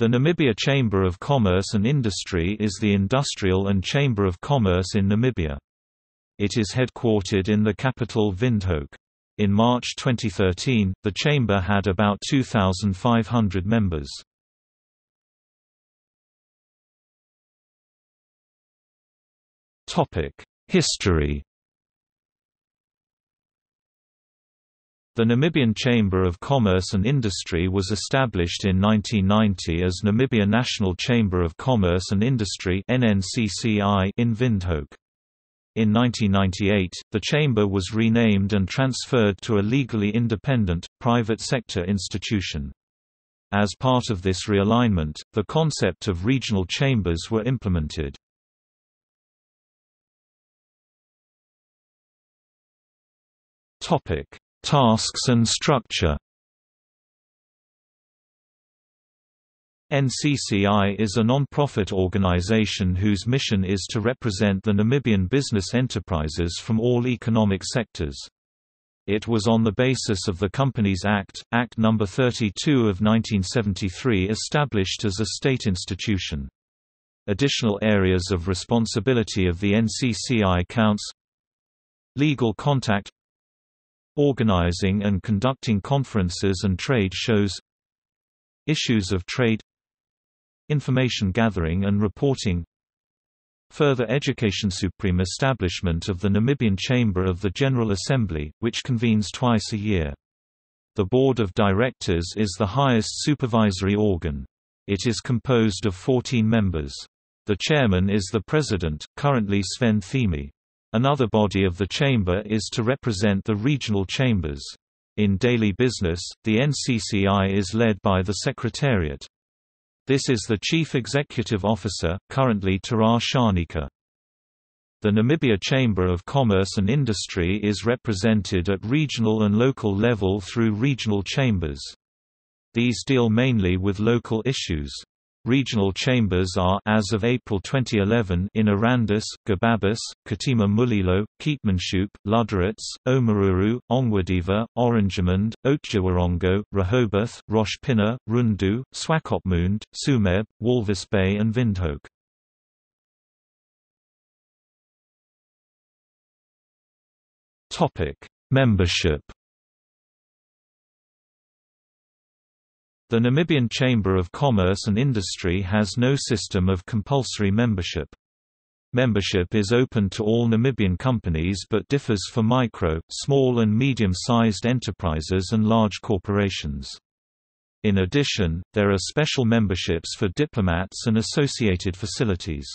The Namibia Chamber of Commerce and Industry is the industrial and chamber of commerce in Namibia. It is headquartered in the capital Windhoek. In March 2013, the chamber had about 2,500 members. History The Namibian Chamber of Commerce and Industry was established in 1990 as Namibia National Chamber of Commerce and Industry in Windhoek. In 1998, the chamber was renamed and transferred to a legally independent, private sector institution. As part of this realignment, the concept of regional chambers were implemented. Tasks and structure NCCI is a non-profit organization whose mission is to represent the Namibian business enterprises from all economic sectors. It was on the basis of the Companies Act, Act No. 32 of 1973 established as a state institution. Additional areas of responsibility of the NCCI counts Legal contact Organizing and conducting conferences and trade shows Issues of trade Information gathering and reporting Further education Supreme establishment of the Namibian Chamber of the General Assembly, which convenes twice a year. The Board of Directors is the highest supervisory organ. It is composed of 14 members. The chairman is the president, currently Sven Thieme. Another body of the chamber is to represent the regional chambers. In daily business, the NCCI is led by the Secretariat. This is the Chief Executive Officer, currently Tarah Shaanika. The Namibia Chamber of Commerce and Industry is represented at regional and local level through regional chambers. These deal mainly with local issues. Regional chambers are as of April 2011 in Arandis, Gobabis, Katima Mulilo, Keetmanshoop, Lüderitz, Omaruru, Ongwediva, Oranjemund, Otjiwarongo, Rehoboth, Rosh Pinah, Rundu, Swakopmund, Tsumeb, Walvis Bay and Windhoek. Membership The Namibian Chamber of Commerce and Industry has no system of compulsory membership. Membership is open to all Namibian companies but differs for micro, small and medium-sized enterprises and large corporations. In addition, there are special memberships for diplomats and associated facilities.